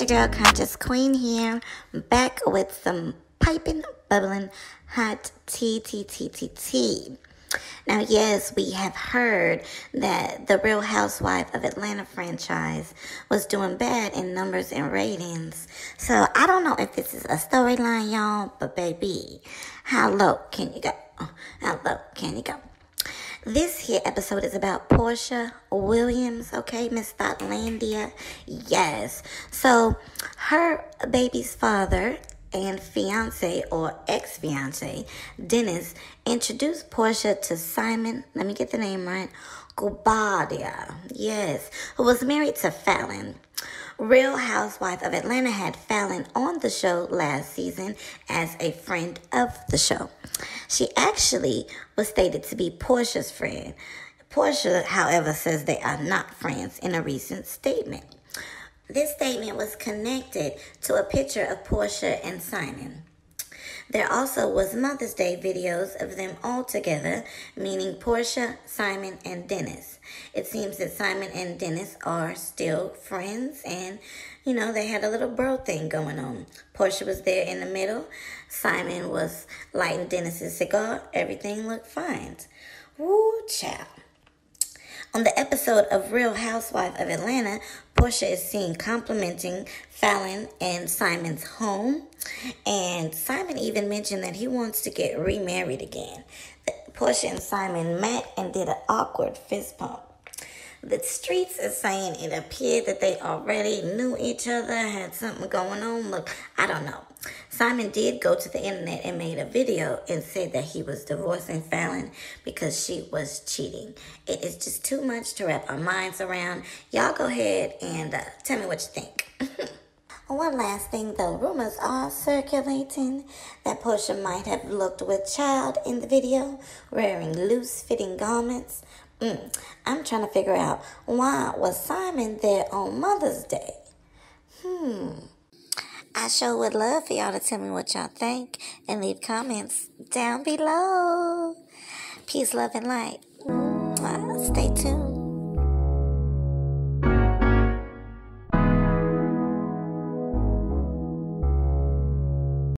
your girl Conscious Queen here, back with some piping, bubbling, hot tea, tea, tea, tea, tea. Now, yes, we have heard that the Real Housewife of Atlanta franchise was doing bad in numbers and ratings. So I don't know if this is a storyline, y'all, but baby, how low can you go? How low can you go? This here episode is about Porsha Williams, okay, Miss Thotlandia. Yes. So her baby's father and fiance or ex fiance, Dennis, introduced Porsha to Simon, let me get the name right, Guobadia, yes, who was married to Falynn. Real Housewife of Atlanta had Falynn on the show last season as a friend of the show. She actually was stated to be Porsha's friend. Porsha, however, says they are not friends in a recent statement. This statement was connected to a picture of Porsha and Simon. There also was Mother's Day videos of them all together, meaning Porsha, Simon, and Dennis. It seems that Simon and Dennis are still friends and, you know, they had a little bro thing going on. Porsha was there in the middle. Simon was lighting Dennis's cigar. Everything looked fine. Woo, child. On the episode of Real Housewife of Atlanta, Porsha is seen complimenting Falynn and Simon's home. And Simon even mentioned that he wants to get remarried again. Porsha and Simon met and did an awkward fist bump. The streets is saying it appeared that they already knew each other, had something going on. Look, I don't know. Simon did go to the internet and made a video and said that he was divorcing Falynn because she was cheating. It is just too much to wrap our minds around. Y'all go ahead and uh, tell me what you think. One last thing though, rumors are circulating that Porsha might have looked with child in the video, wearing loose fitting garments. Mm, I'm trying to figure out why was Simon there on Mother's Day? Hmm. I sure would love for y'all to tell me what y'all think and leave comments down below. Peace, love, and light. Stay tuned.